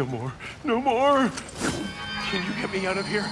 No more. No more! Can you get me out of here?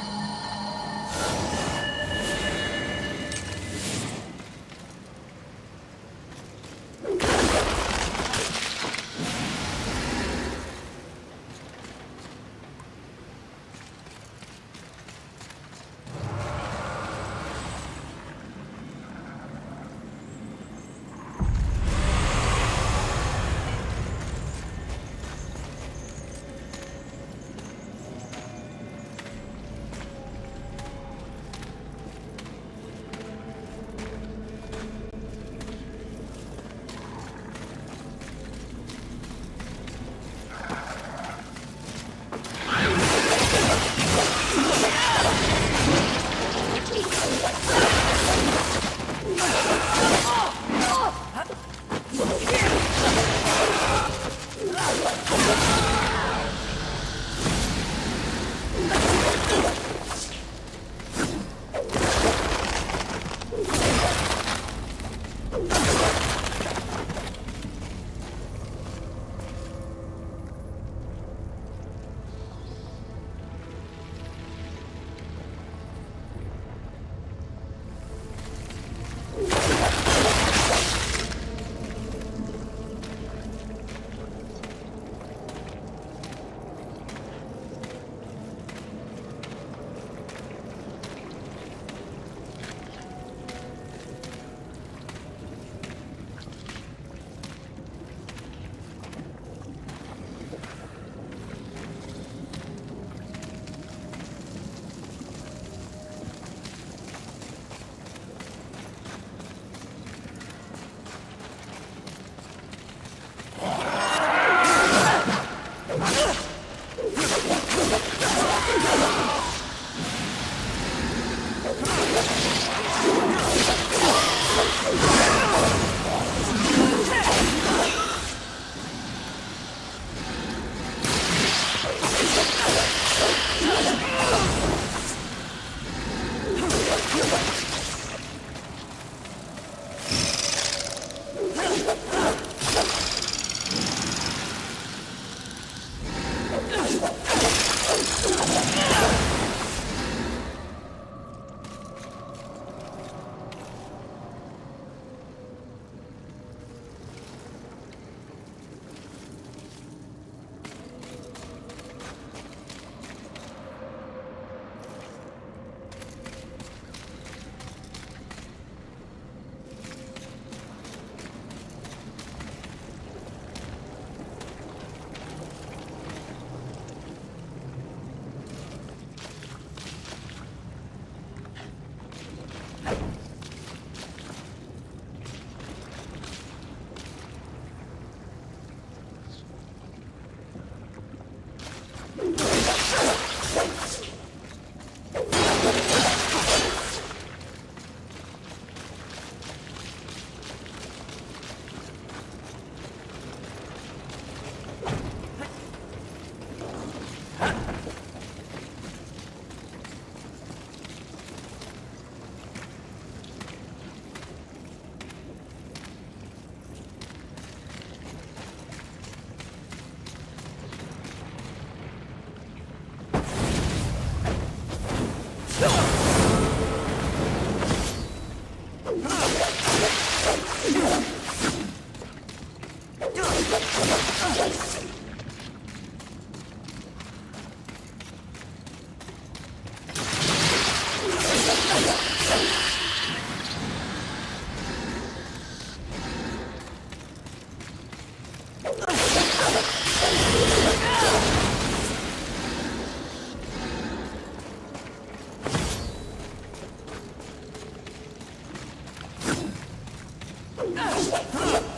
Huh?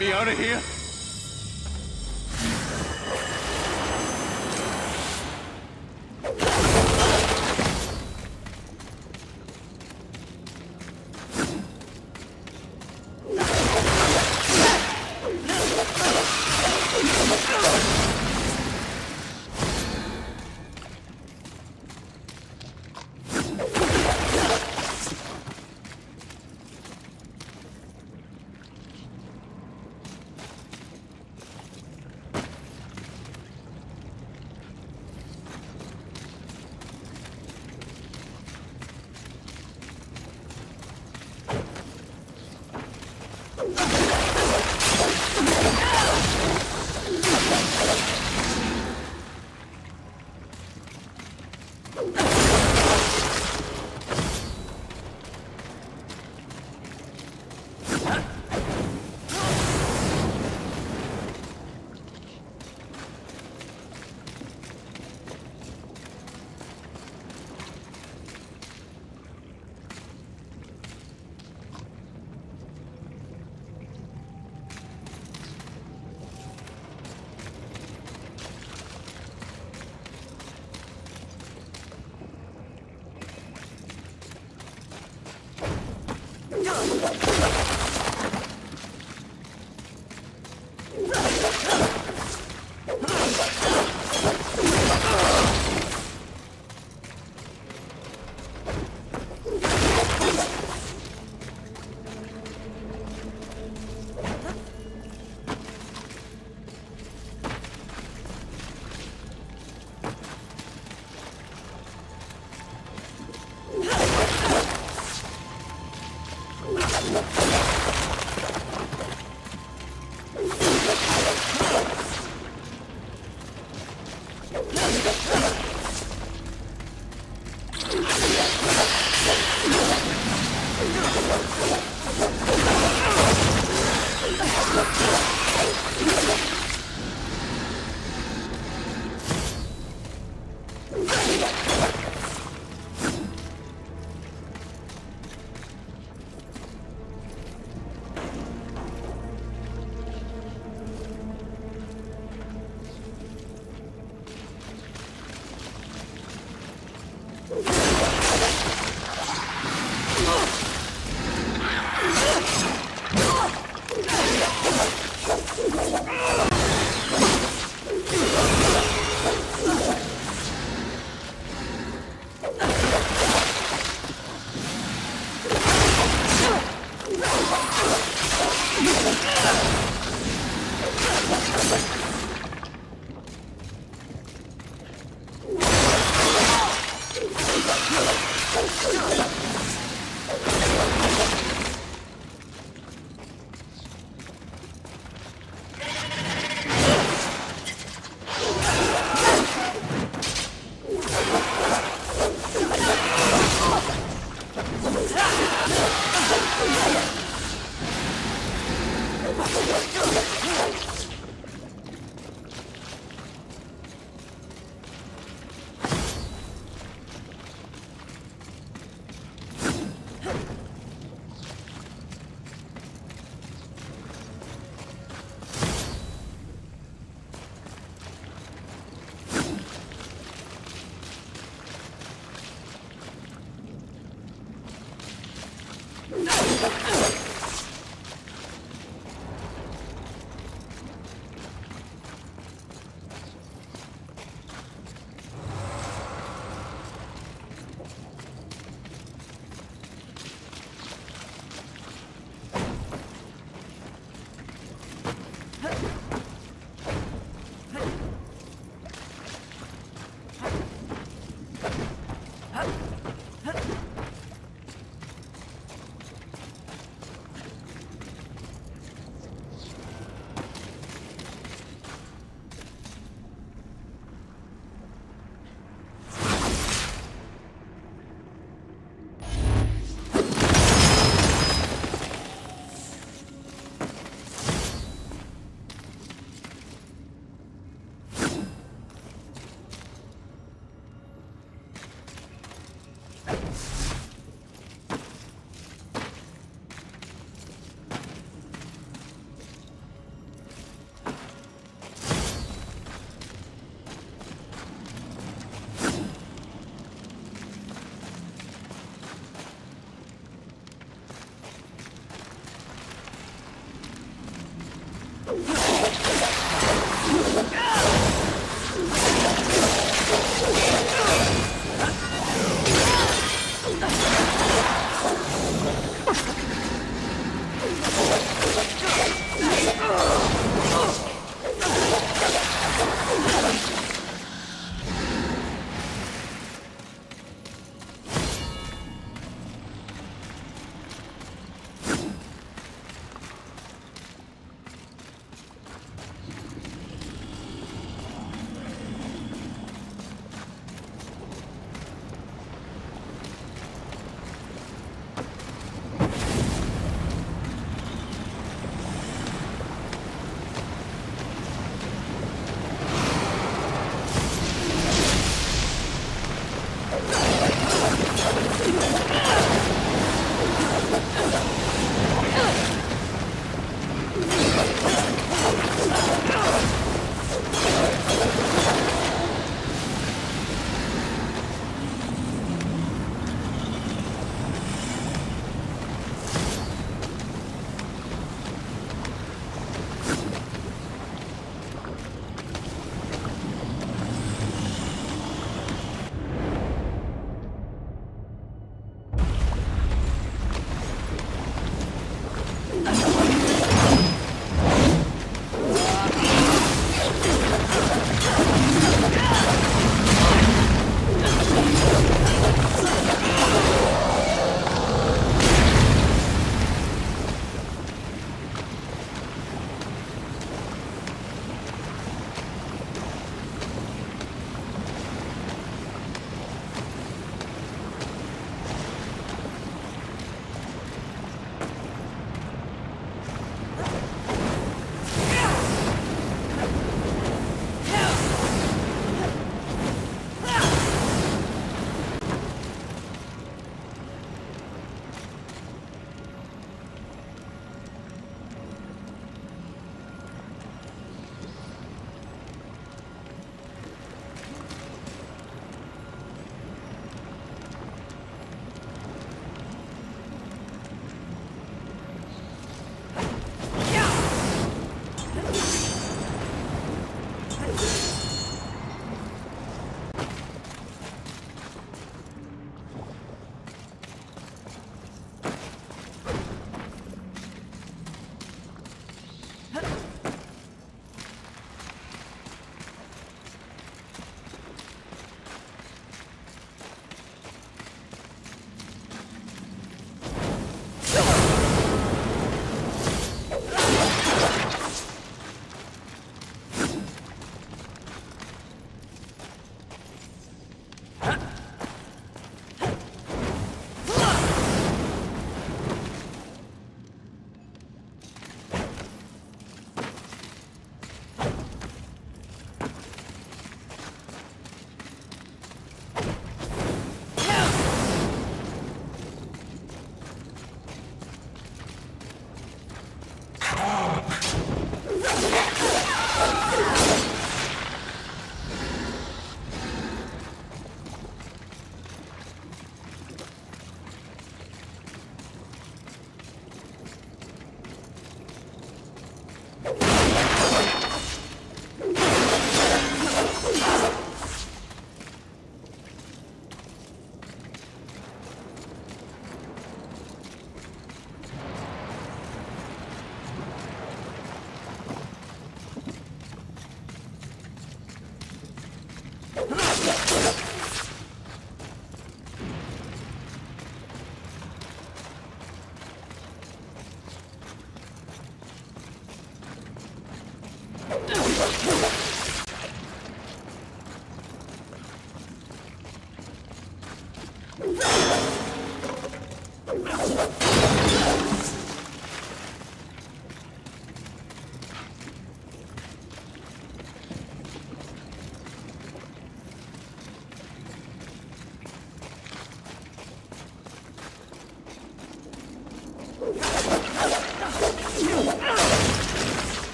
Me out of here?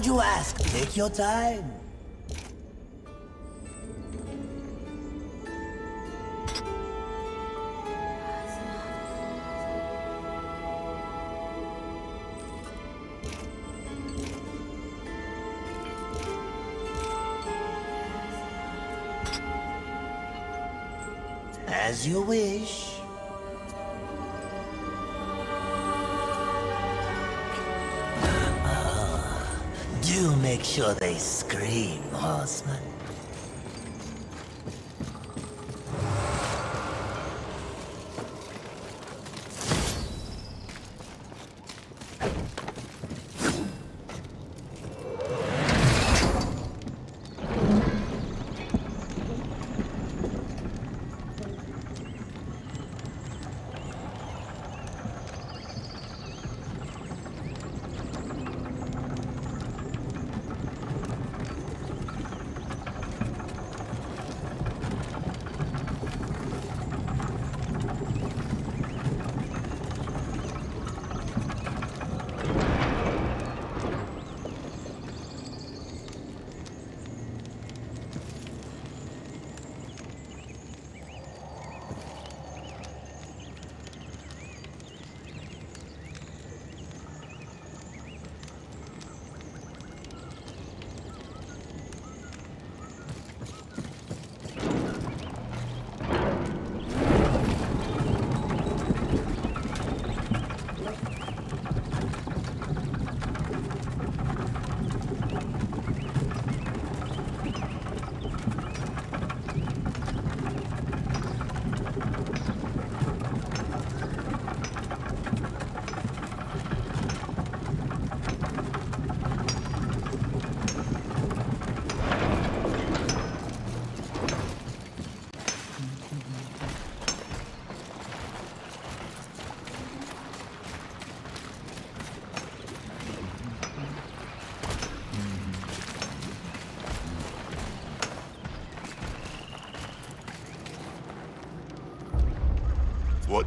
Would you ask? Take your time. As you wish. Sure they scream, horseman.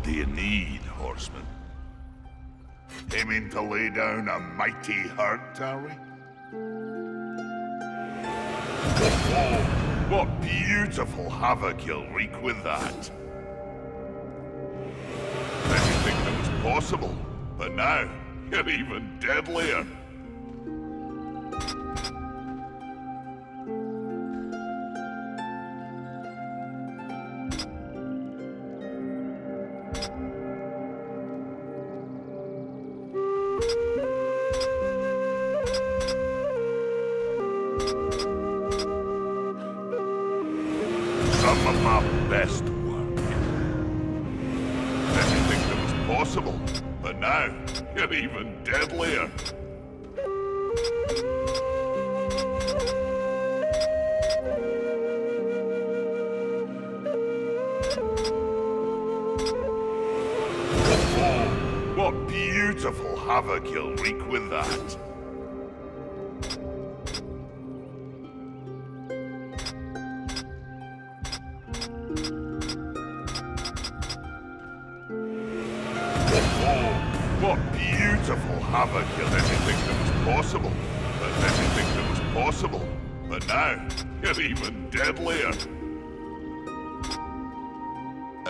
What do you need, horseman? Aiming to lay down a mighty hurt, are we? Oh, what beautiful havoc you'll wreak with that. Didn't think that was possible, but now you're even deadlier.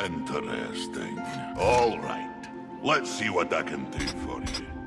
Interesting. All right. Let's see what I can do for you.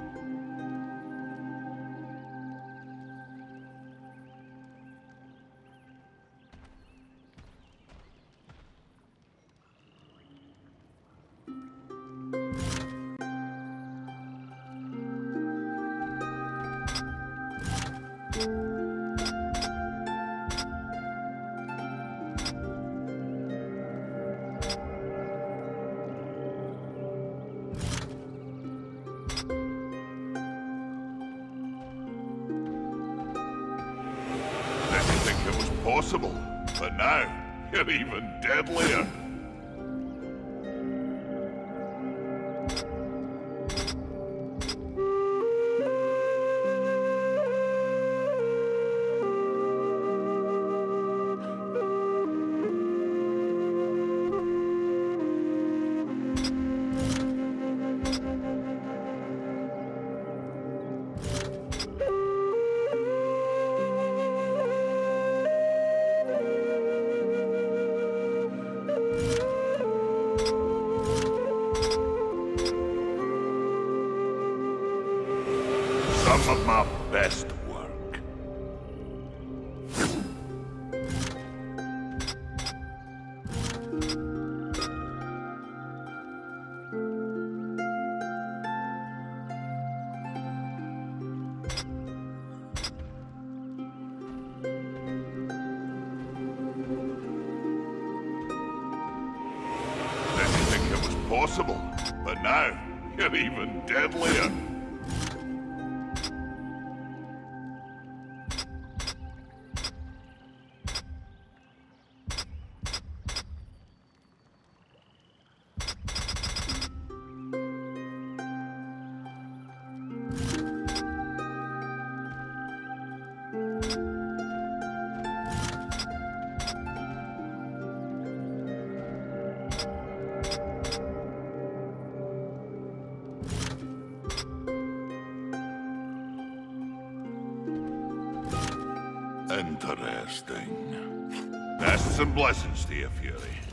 Interesting. Pests and blessings to you, Fury.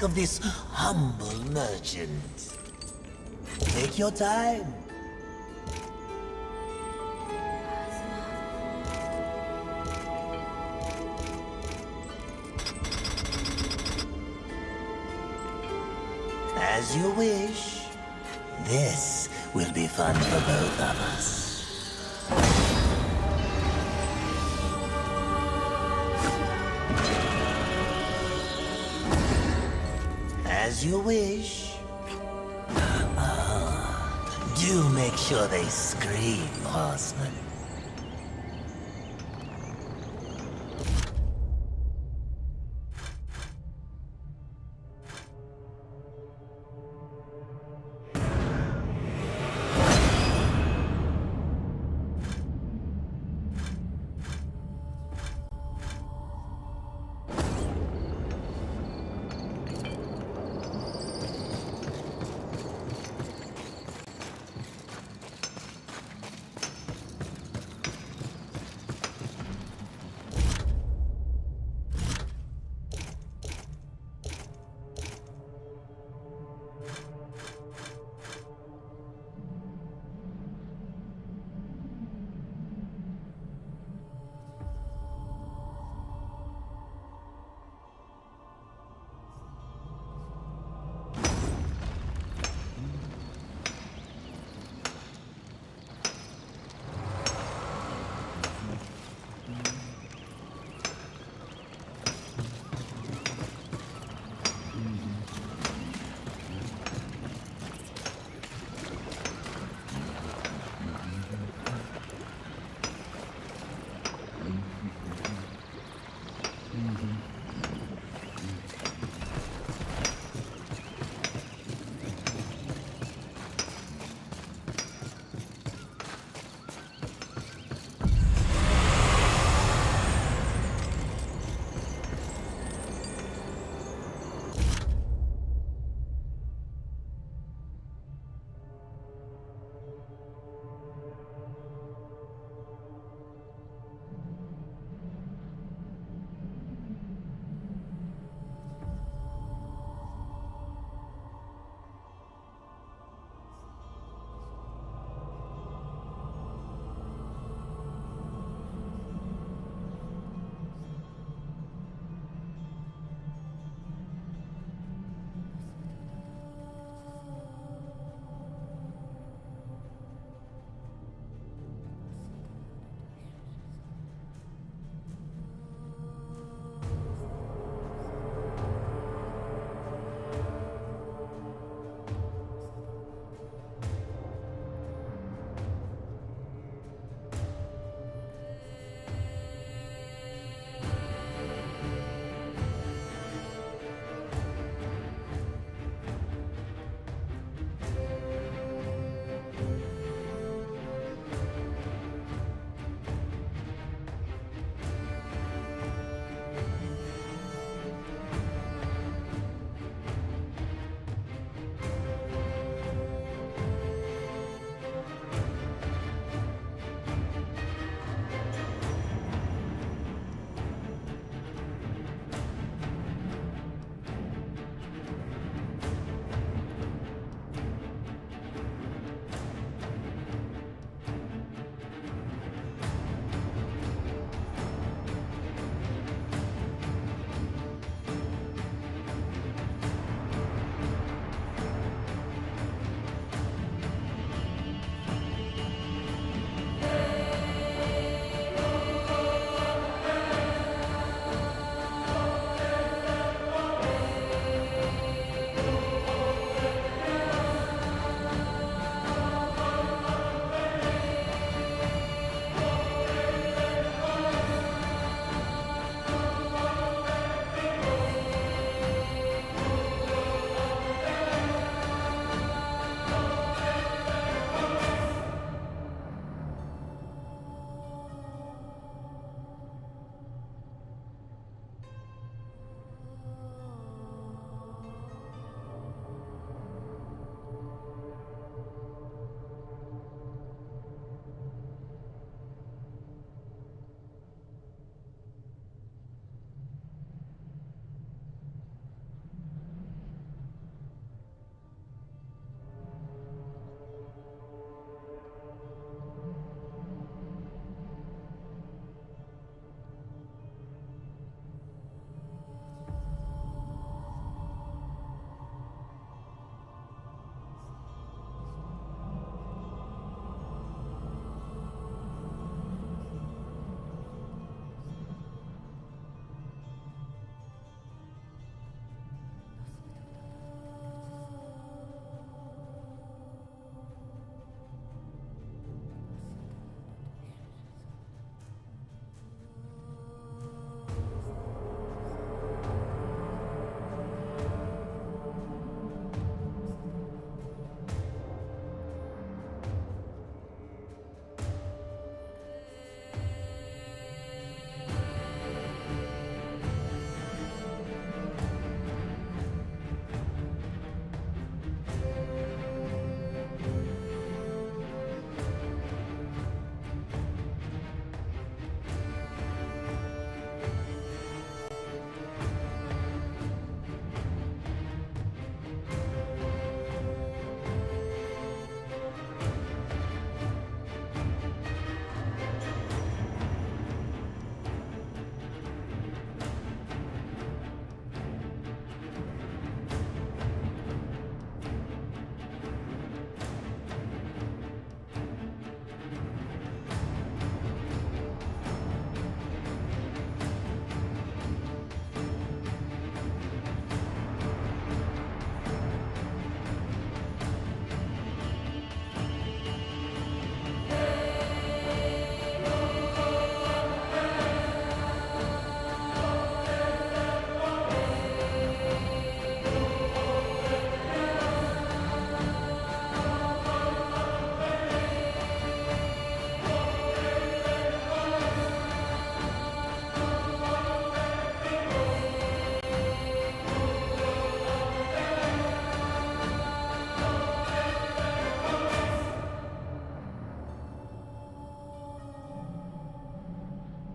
Ask of this humble merchant? Take your time. As you wish. This will be fun for both of us. You wish. Ah, do make sure they scream, horseman.